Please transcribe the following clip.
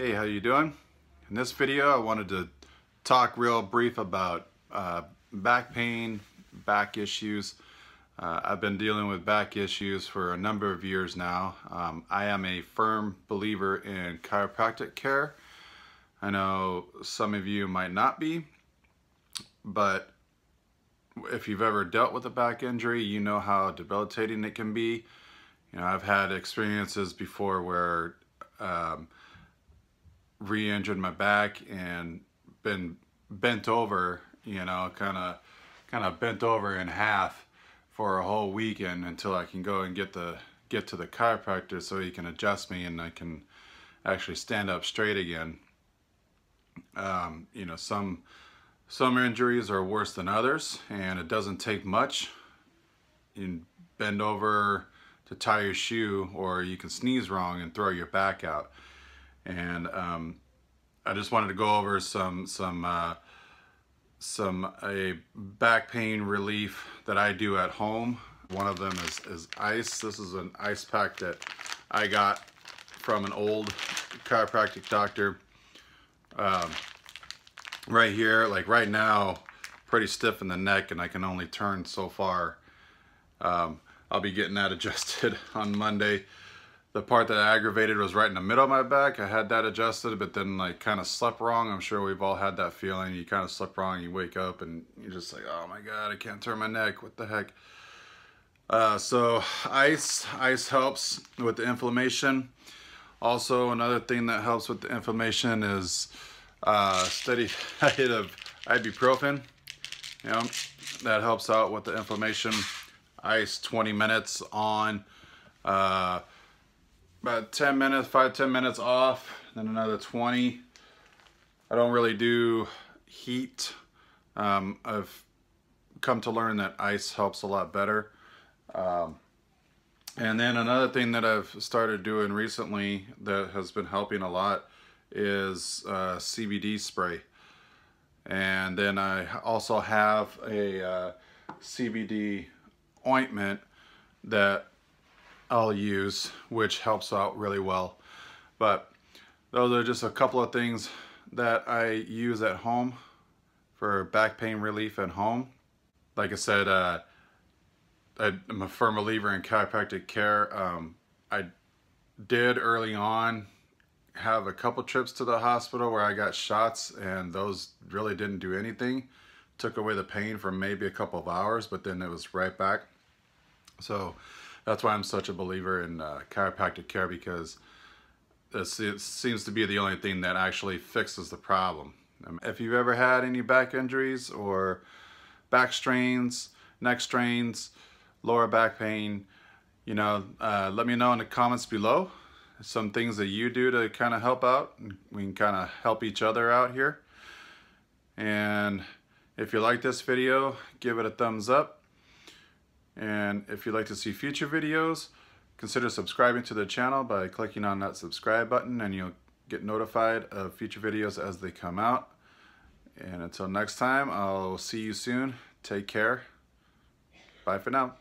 Hey, how you doing? In this video, I wanted to talk real brief about uh, back pain, back issues. Uh, I've been dealing with back issues for a number of years now. Um, I am a firm believer in chiropractic care. I know some of you might not be, but if you've ever dealt with a back injury, you know how debilitating it can be. You know, I've had experiences before where um, re-injured my back and been bent over, you know, kind of kind of bent over in half for a whole weekend until I can go and get the get to the chiropractor so he can adjust me and I can actually stand up straight again. Um, you know, some some injuries are worse than others and it doesn't take much. You bend over to tie your shoe or you can sneeze wrong and throw your back out and um, I just wanted to go over some some uh, some a back pain relief that I do at home. One of them is, is ice. This is an ice pack that I got from an old chiropractic doctor. Um, right here, like right now, pretty stiff in the neck and I can only turn so far. Um, I'll be getting that adjusted on Monday the part that aggravated was right in the middle of my back. I had that adjusted, but then like kind of slept wrong. I'm sure we've all had that feeling. You kind of slept wrong, you wake up and you're just like, oh my God, I can't turn my neck. What the heck? Uh, so ice, ice helps with the inflammation. Also, another thing that helps with the inflammation is uh, steady hit of ibuprofen. You know, that helps out with the inflammation. Ice 20 minutes on. Uh, about 10 minutes, 5 10 minutes off, then another 20. I don't really do heat. Um, I've come to learn that ice helps a lot better. Um, and then another thing that I've started doing recently that has been helping a lot is uh, CBD spray. And then I also have a uh, CBD ointment that I'll use, which helps out really well. But those are just a couple of things that I use at home for back pain relief at home. Like I said, uh, I'm a firm believer in chiropractic care. Um, I did early on have a couple trips to the hospital where I got shots and those really didn't do anything. Took away the pain for maybe a couple of hours, but then it was right back. So that's why I'm such a believer in uh, chiropractic care because it seems to be the only thing that actually fixes the problem. Um, if you've ever had any back injuries or back strains, neck strains, lower back pain, you know, uh, let me know in the comments below some things that you do to kind of help out. We can kind of help each other out here. And if you like this video, give it a thumbs up. And if you'd like to see future videos, consider subscribing to the channel by clicking on that subscribe button and you'll get notified of future videos as they come out. And until next time, I'll see you soon. Take care. Bye for now.